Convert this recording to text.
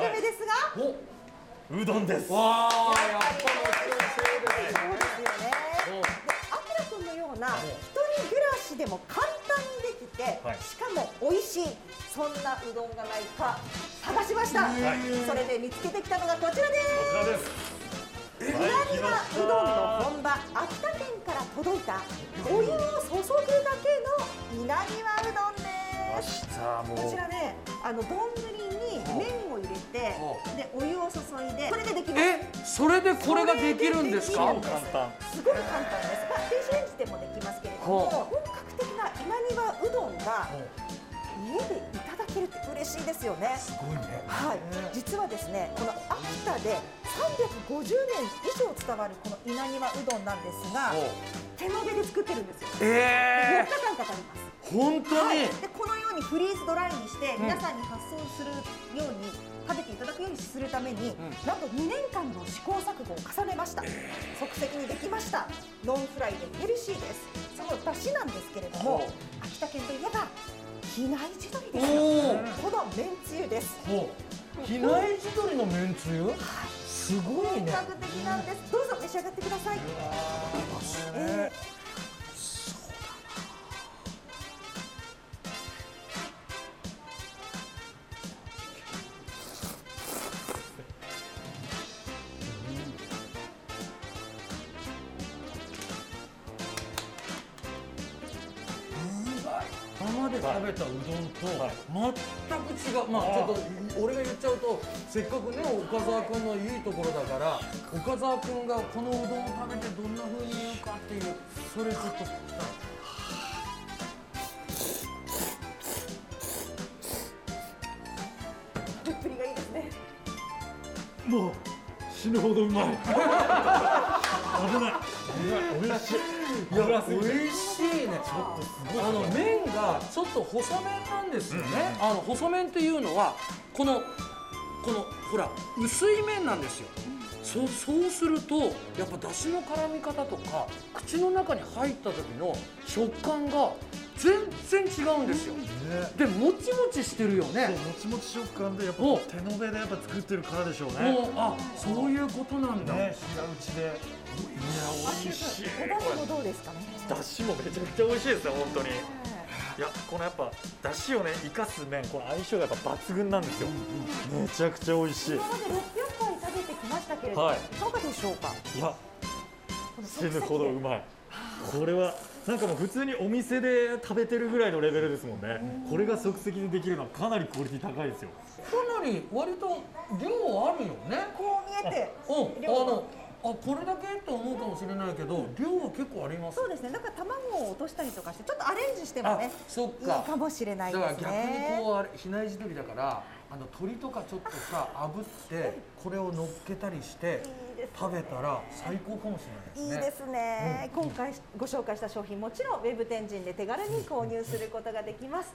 グルメですが、うどんです。わあやっぱそうですよね。で、あきらくんのような一人暮らしでも簡単にできて、はい。しかも美味しいそんなうどんがないか探しました。い。それで見つけてきたのがこちらです。こちらです。稲庭うどんの本場秋田県から届いたお湯を注ぐだけの稲庭うどんです。こちらね、あの丼に麺てほ、でお湯を注いで、これでできます。えそれでこれができるんですか？簡単。すごく簡単です。まあ電子レンジでもできますけれども、ほ本格的な稲庭うどんが家でいただけるって嬉しいですよね。すごいね。はい、実はですね、この秋田で350年以上伝わるこの稲庭うどんなんですが、手延べで作ってるんですよ。4え日間かかります。ー、本当はい、に、でこのようにフリーズドライにして皆さんに発送するように食べていただくようにするために、なんと2年間の試行錯誤を重ねました、即席にできました。ノンフライでヘルシーです。その出汁なんですけれどもほ秋田県といえば比内地鶏ですこのめんつゆです。比内地鶏のめんつゆ？すごいね。本格的なんです。どうぞ召し上がってください。えーまで食べたうどんとはい全く違う、まあちょっと俺が言っちゃうとせっかくね岡澤君のいいところだから岡澤君がこのうどんを食べてどんな風に言うかっていうそれちょっと。聞きたいぷっぷりがいいですね。もう死ぬほどうまい 危ない美味しいいや美味しいね。ちょっとすごいあの麺がちょっと細麺なんですよね、あの細麺っていうのはこのこのほら薄い麺なんですよ、そうそうするとやっぱだしの絡み方とか口の中に入った時の食感が全然違うんですよ、ねでもちもちしてるよね。もちもち食感でやっぱお手延べでやっぱ作ってるからでしょうね。あそういうことなんだ、ね平打ちでお出汁もどうですかねだしもめちゃくちゃ美味しいですね本当に。い。やこのやっぱだしをね生かす麺この相性がやっぱ抜群なんですよ。めちゃくちゃ美味しい。今まで600回食べてきましたけれども、はい。い、かがでしょうか？いやこの死ぬほどうまい。これはなんかもう普通にお店で食べてるぐらいのレベルですもんね。これが即席でできるのはかなりクオリティ高いですよ。かなり割と量あるよね。こう見えてうん、量あのあこれだけと思うかもしれないけど量は結構あります。そうですね。なんか卵を落としたりとかしてちょっとアレンジしてもねあそっいいかかもしれないだですから逆にねこうあれ比内地鶏だからあの鶏とかちょっとさ炙ってこれを乗っけたりして食べたら最高かもしれないですね。いいですね、今回ご紹介した商品もちろんウェブ天神で手軽に購入することができます